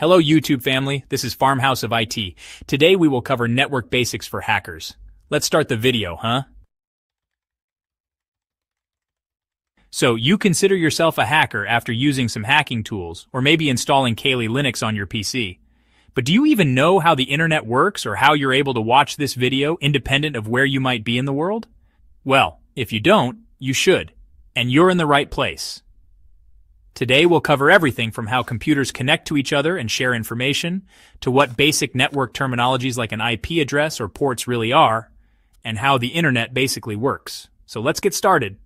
Hello YouTube family, this is Farmhouse of IT. Today we will cover network basics for hackers. Let's start the video, huh? So you consider yourself a hacker after using some hacking tools, or maybe installing Kali Linux on your PC. But do you even know how the internet works or how you're able to watch this video independent of where you might be in the world? Well, if you don't, you should. And you're in the right place. Today we'll cover everything from how computers connect to each other and share information, to what basic network terminologies like an IP address or ports really are, and how the internet basically works. So let's get started.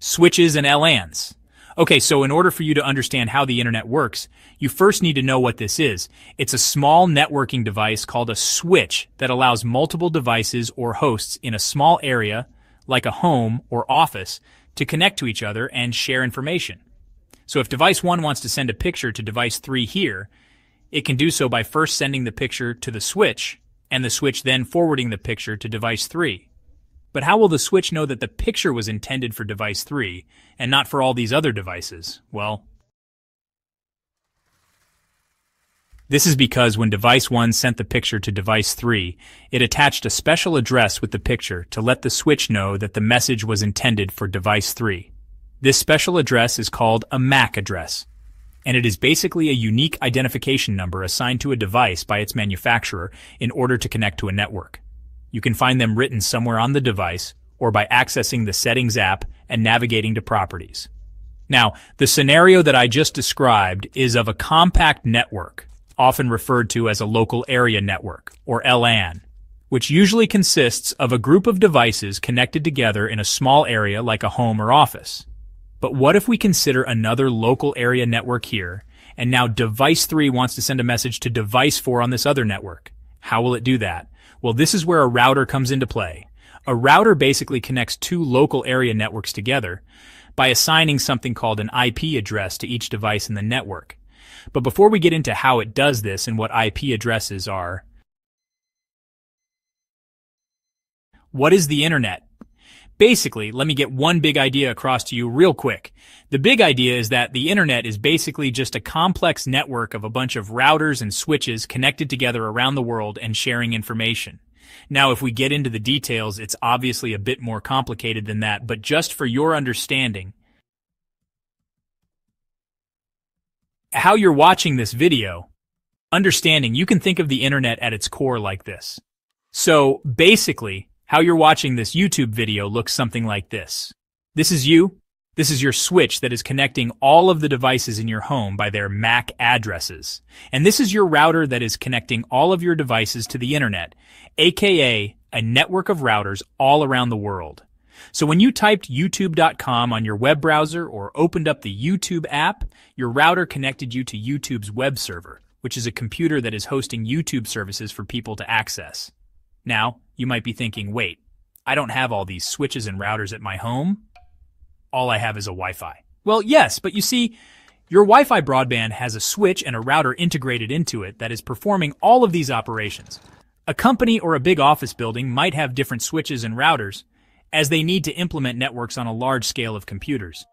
Switches and LANs. Okay, so in order for you to understand how the internet works, you first need to know what this is. It's a small networking device called a switch that allows multiple devices or hosts in a small area, like a home or office, to connect to each other and share information. So if device 1 wants to send a picture to device 3 here, it can do so by first sending the picture to the switch, and the switch then forwarding the picture to device 3. But how will the switch know that the picture was intended for device 3 and not for all these other devices? Well, This is because when device 1 sent the picture to device 3, it attached a special address with the picture to let the switch know that the message was intended for device 3. This special address is called a MAC address, and it is basically a unique identification number assigned to a device by its manufacturer in order to connect to a network. You can find them written somewhere on the device or by accessing the Settings app and navigating to Properties. Now, the scenario that I just described is of a compact network often referred to as a local area network, or LAN, which usually consists of a group of devices connected together in a small area like a home or office. But what if we consider another local area network here, and now device 3 wants to send a message to device 4 on this other network? How will it do that? Well, this is where a router comes into play. A router basically connects two local area networks together by assigning something called an IP address to each device in the network. But before we get into how it does this and what IP addresses are, what is the internet? Basically, let me get one big idea across to you real quick. The big idea is that the internet is basically just a complex network of a bunch of routers and switches connected together around the world and sharing information. Now, if we get into the details, it's obviously a bit more complicated than that, but just for your understanding, how you're watching this video, understanding you can think of the internet at its core like this. So basically, how you're watching this YouTube video looks something like this. This is you. This is your switch that is connecting all of the devices in your home by their MAC addresses. And this is your router that is connecting all of your devices to the internet, aka a network of routers all around the world. So when you typed youtube.com on your web browser or opened up the YouTube app, your router connected you to YouTube's web server, which is a computer that is hosting YouTube services for people to access. Now, you might be thinking, wait, I don't have all these switches and routers at my home. All I have is a Wi-Fi. Well, yes, but you see, your Wi-Fi broadband has a switch and a router integrated into it that is performing all of these operations. A company or a big office building might have different switches and routers, as they need to implement networks on a large scale of computers.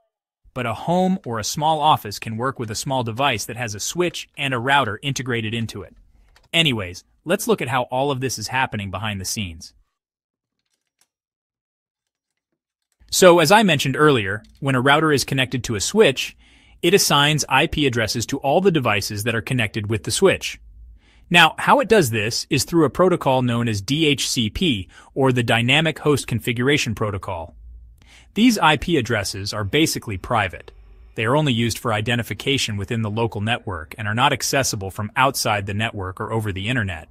But a home or a small office can work with a small device that has a switch and a router integrated into it. Anyways, let's look at how all of this is happening behind the scenes. So as I mentioned earlier, when a router is connected to a switch, it assigns IP addresses to all the devices that are connected with the switch. Now, how it does this is through a protocol known as DHCP, or the Dynamic Host Configuration Protocol. These IP addresses are basically private. They are only used for identification within the local network and are not accessible from outside the network or over the internet.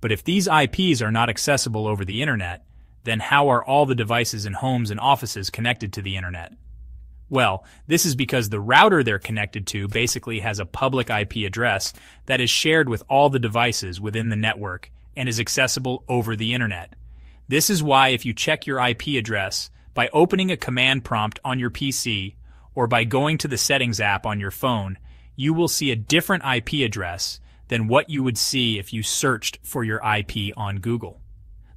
But if these IPs are not accessible over the internet, then how are all the devices in homes and offices connected to the internet? Well, this is because the router they're connected to basically has a public IP address that is shared with all the devices within the network and is accessible over the internet. This is why if you check your IP address by opening a command prompt on your PC or by going to the settings app on your phone, you will see a different IP address than what you would see if you searched for your IP on Google.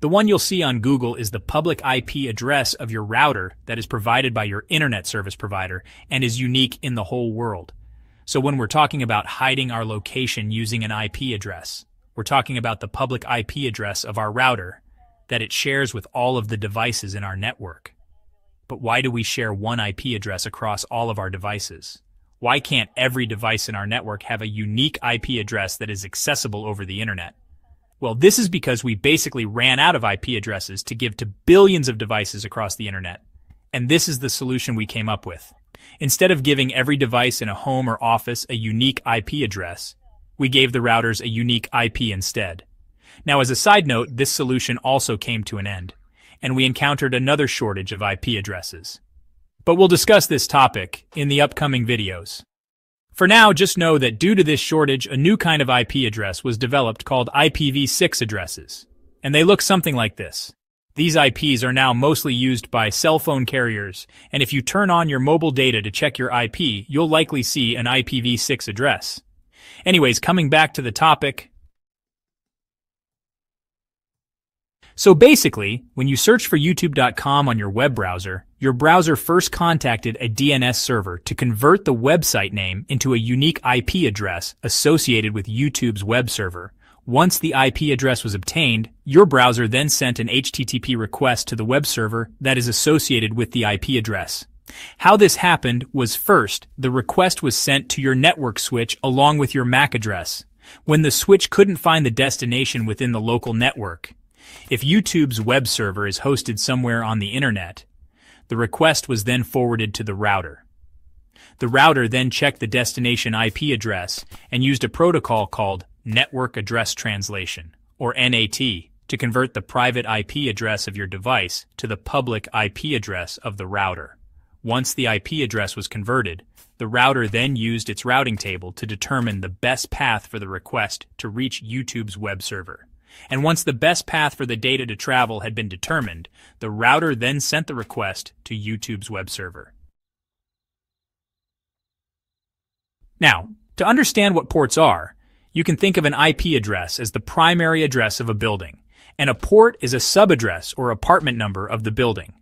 The one you'll see on Google is the public IP address of your router that is provided by your internet service provider and is unique in the whole world. So when we're talking about hiding our location using an IP address, we're talking about the public IP address of our router that it shares with all of the devices in our network. But why do we share one IP address across all of our devices? Why can't every device in our network have a unique IP address that is accessible over the internet? Well, this is because we basically ran out of IP addresses to give to billions of devices across the internet. And this is the solution we came up with. Instead of giving every device in a home or office a unique IP address, we gave the routers a unique IP instead. Now, as a side note, this solution also came to an end, and we encountered another shortage of IP addresses. But we'll discuss this topic in the upcoming videos. For now, just know that due to this shortage, a new kind of IP address was developed called IPv6 addresses. And they look something like this. These IPs are now mostly used by cell phone carriers, and if you turn on your mobile data to check your IP, you'll likely see an IPv6 address. Anyways, coming back to the topic, So basically, when you search for youtube.com on your web browser, your browser first contacted a DNS server to convert the website name into a unique IP address associated with YouTube's web server. Once the IP address was obtained, your browser then sent an HTTP request to the web server that is associated with the IP address. How this happened was first, the request was sent to your network switch along with your MAC address. When the switch couldn't find the destination within the local network, if YouTube's web server is hosted somewhere on the internet, the request was then forwarded to the router. The router then checked the destination IP address and used a protocol called Network Address Translation, or NAT, to convert the private IP address of your device to the public IP address of the router. Once the IP address was converted, the router then used its routing table to determine the best path for the request to reach YouTube's web server. And once the best path for the data to travel had been determined, the router then sent the request to YouTube's web server. Now, to understand what ports are, you can think of an IP address as the primary address of a building, and a port is a subaddress or apartment number of the building.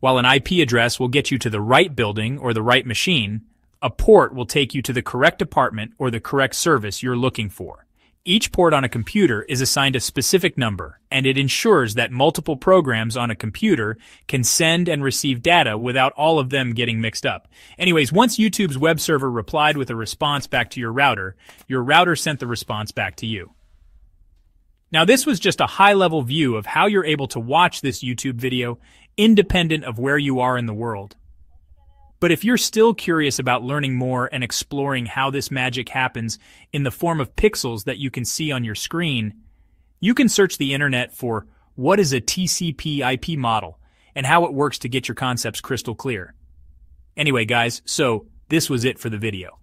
While an IP address will get you to the right building or the right machine, a port will take you to the correct apartment or the correct service you're looking for. Each port on a computer is assigned a specific number, and it ensures that multiple programs on a computer can send and receive data without all of them getting mixed up. Anyways, once YouTube's web server replied with a response back to your router, your router sent the response back to you. Now this was just a high-level view of how you're able to watch this YouTube video independent of where you are in the world. But if you're still curious about learning more and exploring how this magic happens in the form of pixels that you can see on your screen, you can search the internet for what is a TCP IP model and how it works to get your concepts crystal clear. Anyway, guys, so this was it for the video.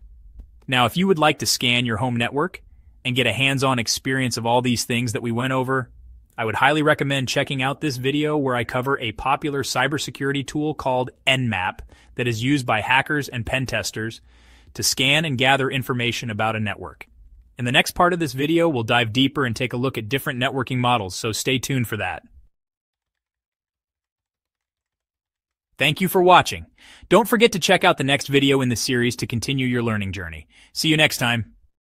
Now, if you would like to scan your home network and get a hands-on experience of all these things that we went over, I would highly recommend checking out this video where I cover a popular cybersecurity tool called Nmap that is used by hackers and pen testers to scan and gather information about a network. In the next part of this video, we'll dive deeper and take a look at different networking models, so stay tuned for that. Thank you for watching. Don't forget to check out the next video in the series to continue your learning journey. See you next time.